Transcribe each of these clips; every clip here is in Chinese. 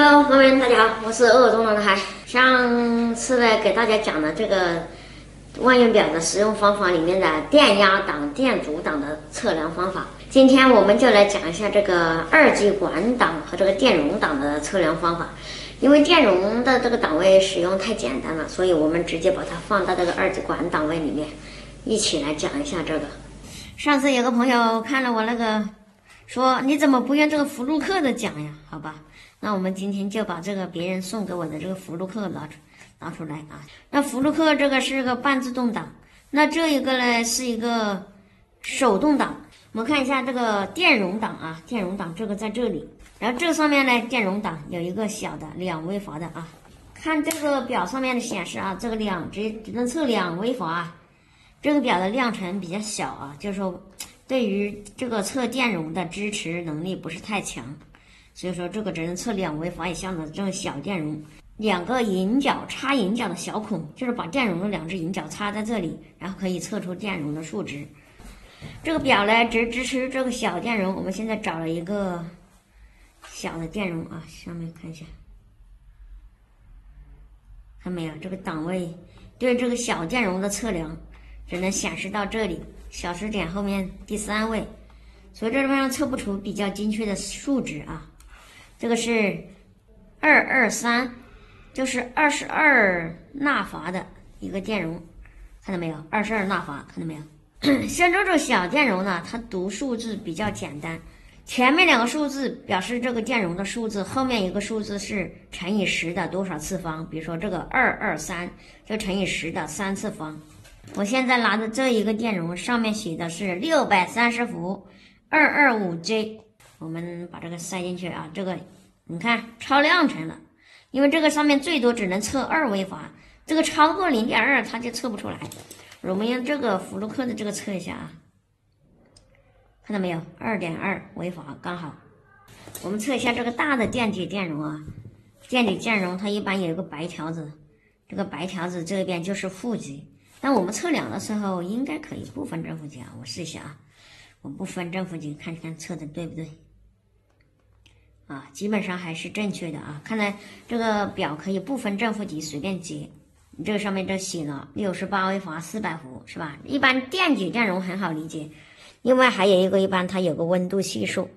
Hello，朋友们，大家好，我是鄂中的海。上次呢，给大家讲的这个万用表的使用方法里面的电压档、电阻档的测量方法。今天我们就来讲一下这个二极管档和这个电容档的测量方法。因为电容的这个档位使用太简单了，所以我们直接把它放到这个二极管档位里面，一起来讲一下这个。上次有个朋友看了我那个，说你怎么不用这个福禄克的讲呀？好吧。那我们今天就把这个别人送给我的这个福禄克拿出拿出来啊。那福禄克这个是个半自动挡，那这一个呢是一个手动挡。我们看一下这个电容档啊，电容档这个在这里，然后这上面呢电容档有一个小的两微阀的啊。看这个表上面的显示啊，这个两只只能测两微阀，这个表的量程比较小啊，就是说对于这个测电容的支持能力不是太强。所以说，这个只能测两微法以下的这种小电容，两个引脚插引脚的小孔，就是把电容的两只引脚插在这里，然后可以测出电容的数值。这个表呢，只支持这个小电容。我们现在找了一个小的电容啊，下面看一下，看没有？这个档位对这个小电容的测量，只能显示到这里，小数点后面第三位，所以这地方测不出比较精确的数值啊。这个是二二三，就是二十二纳阀的一个电容，看到没有？二十二纳法，看到没有？像这种小电容呢，它读数字比较简单，前面两个数字表示这个电容的数字，后面一个数字是乘以十的多少次方？比如说这个二二三就乘以十的三次方。我现在拿的这一个电容上面写的是六百三十伏，二二五 J。我们把这个塞进去啊，这个你看超量程了，因为这个上面最多只能测二微阀，这个超过零点二它就测不出来。我们用这个福禄克的这个测一下啊，看到没有？二点二微法刚好。我们测一下这个大的电解电容啊，电解电容它一般有一个白条子，这个白条子这边就是负极，但我们测量的时候应该可以不分正负极啊，我试一下啊，我不分正负极，看看测的对不对。啊，基本上还是正确的啊！看来这个表可以不分正负极随便接。你这个上面这写了六十八微阀四百伏，是吧？一般电解电容很好理解。另外还有一个，一般它有个温度系数，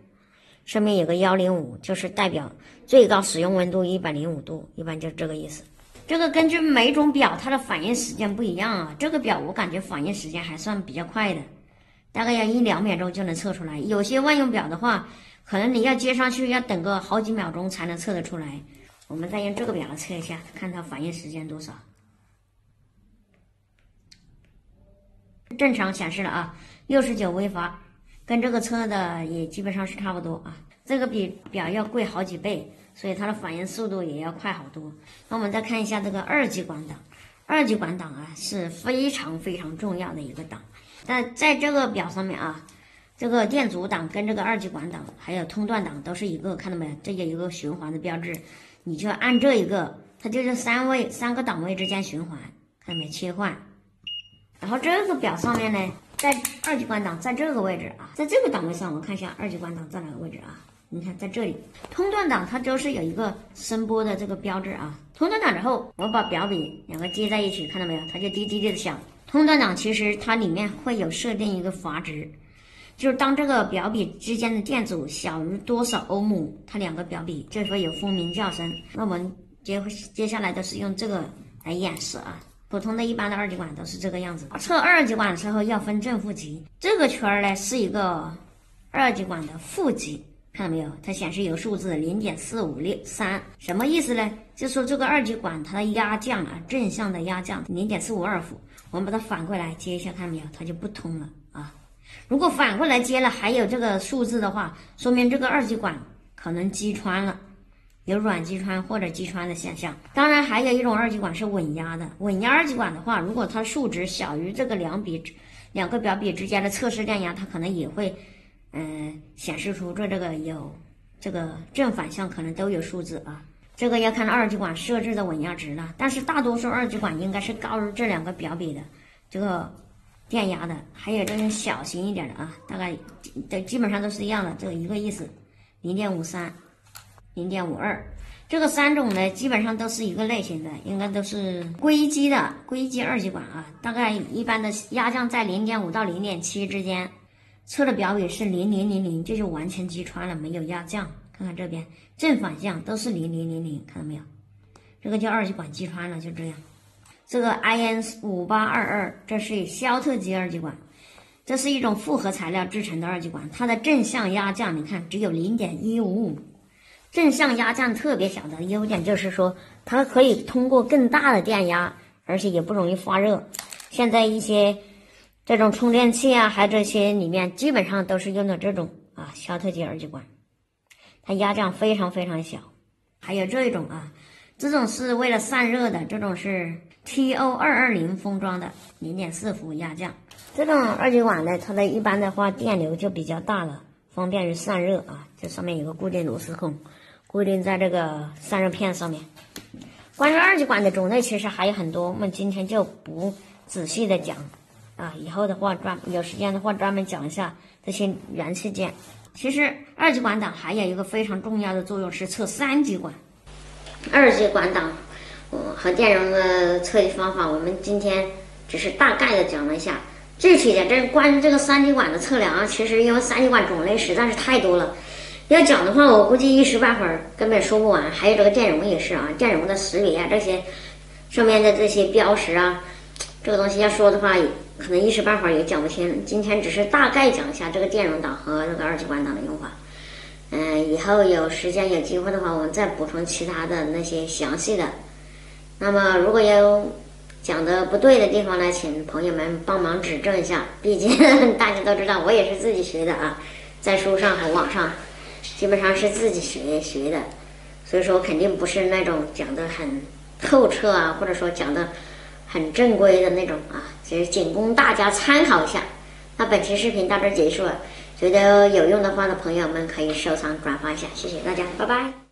上面有个幺零五，就是代表最高使用温度一百零五度，一般就这个意思。这个根据每种表它的反应时间不一样啊。这个表我感觉反应时间还算比较快的，大概要一两秒钟就能测出来。有些万用表的话。可能你要接上去，要等个好几秒钟才能测得出来。我们再用这个表测一下，看它反应时间多少。正常显示了啊，六十九微法，跟这个测的也基本上是差不多啊。这个比表要贵好几倍，所以它的反应速度也要快好多。那我们再看一下这个二极管档，二极管档啊是非常非常重要的一个档，但在这个表上面啊。这个电阻档跟这个二极管档还有通断档都是一个，看到没？这有一个循环的标志，你就按这一个，它就是三位三个档位之间循环，看到没？切换。然后这个表上面呢，在二极管档在这个位置啊，在这个档位上，我们看一下二极管档在哪个位置啊？你看在这里，通断档它就是有一个声波的这个标志啊。通断档之后，我把表笔两个接在一起，看到没有？它就滴滴滴的响。通断档其实它里面会有设定一个阀值。就是当这个表笔之间的电阻小于多少欧姆，它两个表笔就会有蜂鸣叫声。那我们接接下来都是用这个来演示啊。普通的一般的二极管都是这个样子。测二极管的时候要分正负极，这个圈儿呢是一个二极管的负极，看到没有？它显示有数字零点四五六三，什么意思呢？就说这个二极管它的压降啊，正向的压降零点四五二伏。我们把它反过来接一下，看到没有？它就不通了啊。如果反过来接了还有这个数字的话，说明这个二极管可能击穿了，有软击穿或者击穿的现象。当然，还有一种二极管是稳压的。稳压二极管的话，如果它数值小于这个两笔两个表笔之间的测试电压，它可能也会嗯显示出这这个有这个正反向可能都有数字啊。这个要看二极管设置的稳压值了。但是大多数二极管应该是高于这两个表笔的这个。电压的，还有这种小型一点的啊，大概都基本上都是一样的，这个一个意思，零点五三，零点五二，这个三种呢，基本上都是一个类型的，应该都是硅基的硅基二极管啊。大概一般的压降在零点五到零点七之间，测的表也是零零零零，这就完全击穿了，没有压降。看看这边正反向都是零零零零，看到没有？这个叫二极管击穿了，就这样。这个 IN 五八二二，这是肖特基二极管，这是一种复合材料制成的二极管，它的正向压降你看只有零点一五五。正向压降特别小的优点就是说，它可以通过更大的电压，而且也不容易发热。现在一些这种充电器啊，还有这些里面基本上都是用的这种啊肖特基二极管，它压降非常非常小。还有这一种啊，这种是为了散热的，这种是 TO 二二零封装的，零点四伏压降。这种二极管呢，它的一般的话电流就比较大了，方便于散热啊。这上面有个固定螺丝孔。固定在这个散热片上面。关于二极管的种类，其实还有很多，我们今天就不仔细的讲啊。以后的话专有时间的话专门讲一下这些元器件。其实二极管档还有一个非常重要的作用是测三极管。二极管档和电容的测计方法，我们今天只是大概的讲了一下。具体的这关于这个三极管的测量啊，其实因为三极管种类实在是太多了。要讲的话，我估计一时半会儿根本说不完。还有这个电容也是啊，电容的识别啊，这些上面的这些标识啊，这个东西要说的话，可能一时半会儿也讲不清。今天只是大概讲一下这个电容档和这个二极管档的用法。嗯，以后有时间有机会的话，我们再补充其他的那些详细的。那么如果有讲的不对的地方呢，请朋友们帮忙指正一下。毕竟大家都知道，我也是自己学的啊，在书上和网上。基本上是自己学学的，所以说肯定不是那种讲的很透彻啊，或者说讲的很正规的那种啊，只是仅供大家参考一下。那本期视频到这结束了，觉得有用的话的朋友们可以收藏转发一下，谢谢大家，拜拜。